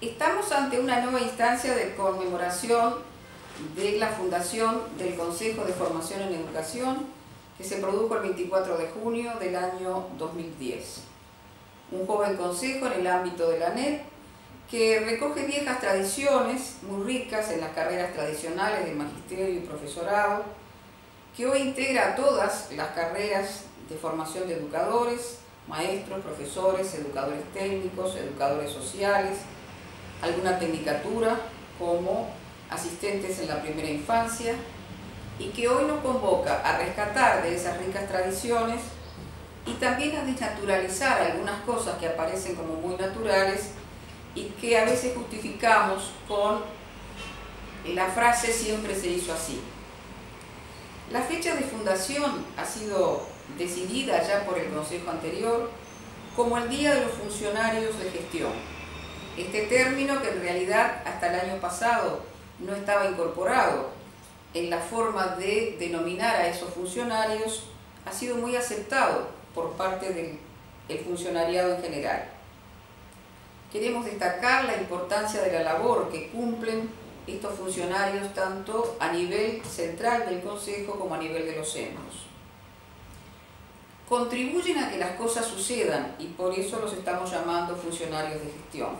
Estamos ante una nueva instancia de conmemoración de la fundación del Consejo de Formación en Educación que se produjo el 24 de junio del año 2010. Un joven consejo en el ámbito de la NET que recoge viejas tradiciones muy ricas en las carreras tradicionales de magisterio y profesorado, que hoy integra todas las carreras de formación de educadores, maestros, profesores, educadores técnicos, educadores sociales, alguna tecnicatura como asistentes en la primera infancia y que hoy nos convoca a rescatar de esas ricas tradiciones y también a desnaturalizar algunas cosas que aparecen como muy naturales y que a veces justificamos con la frase siempre se hizo así. La fecha de fundación ha sido decidida ya por el Consejo anterior como el Día de los Funcionarios de Gestión. Este término que en realidad hasta el año pasado no estaba incorporado en la forma de denominar a esos funcionarios ha sido muy aceptado por parte del funcionariado en general. Queremos destacar la importancia de la labor que cumplen estos funcionarios tanto a nivel central del Consejo como a nivel de los centros contribuyen a que las cosas sucedan y por eso los estamos llamando funcionarios de gestión.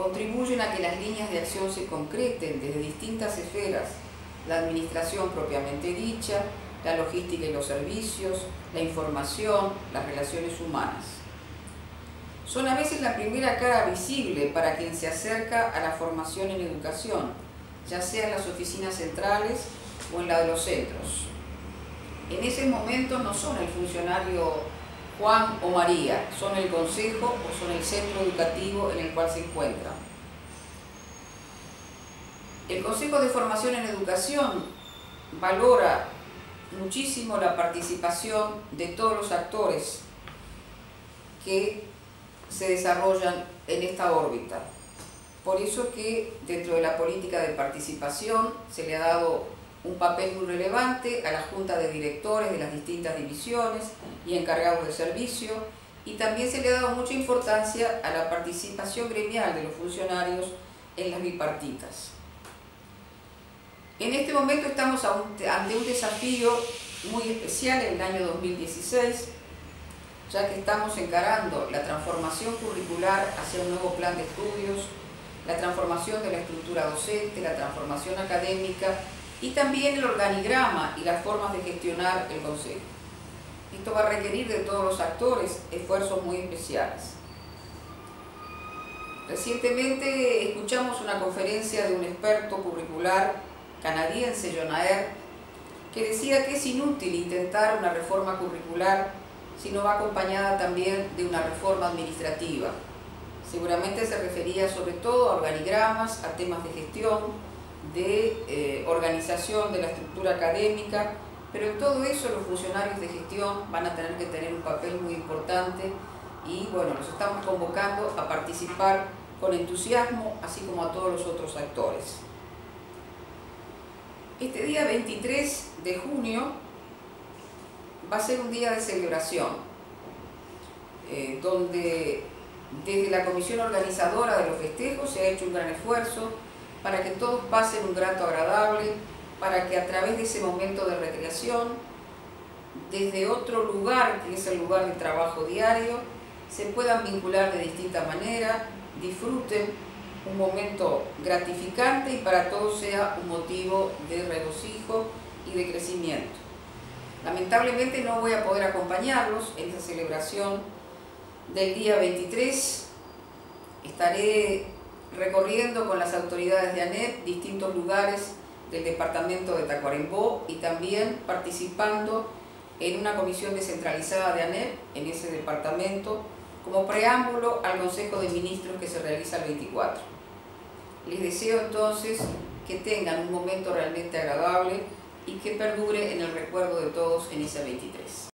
Contribuyen a que las líneas de acción se concreten desde distintas esferas, la administración propiamente dicha, la logística y los servicios, la información, las relaciones humanas. Son a veces la primera cara visible para quien se acerca a la formación en educación, ya sea en las oficinas centrales o en la de los centros en ese momento no son el funcionario Juan o María, son el consejo o son el centro educativo en el cual se encuentran. El Consejo de Formación en Educación valora muchísimo la participación de todos los actores que se desarrollan en esta órbita. Por eso que dentro de la política de participación se le ha dado un papel muy relevante a la junta de directores de las distintas divisiones y encargados de servicio y también se le ha dado mucha importancia a la participación gremial de los funcionarios en las bipartitas. En este momento estamos ante un desafío muy especial en el año 2016, ya que estamos encarando la transformación curricular hacia un nuevo plan de estudios, la transformación de la estructura docente, la transformación académica y también el organigrama y las formas de gestionar el Consejo. Esto va a requerir de todos los actores esfuerzos muy especiales. Recientemente escuchamos una conferencia de un experto curricular canadiense, Jonaer, que decía que es inútil intentar una reforma curricular si no va acompañada también de una reforma administrativa. Seguramente se refería sobre todo a organigramas, a temas de gestión, de eh, organización de la estructura académica, pero en todo eso los funcionarios de gestión van a tener que tener un papel muy importante y bueno, los estamos convocando a participar con entusiasmo, así como a todos los otros actores. Este día 23 de junio va a ser un día de celebración, eh, donde desde la comisión organizadora de los festejos se ha hecho un gran esfuerzo, para que todos pasen un grato agradable, para que a través de ese momento de recreación, desde otro lugar, que es el lugar de trabajo diario, se puedan vincular de distinta manera, disfruten un momento gratificante y para todos sea un motivo de regocijo y de crecimiento. Lamentablemente no voy a poder acompañarlos en esta celebración del día 23. Estaré recorriendo con las autoridades de ANET distintos lugares del departamento de Tacuarembó y también participando en una comisión descentralizada de ANET en ese departamento como preámbulo al Consejo de Ministros que se realiza el 24. Les deseo entonces que tengan un momento realmente agradable y que perdure en el recuerdo de todos en ese 23.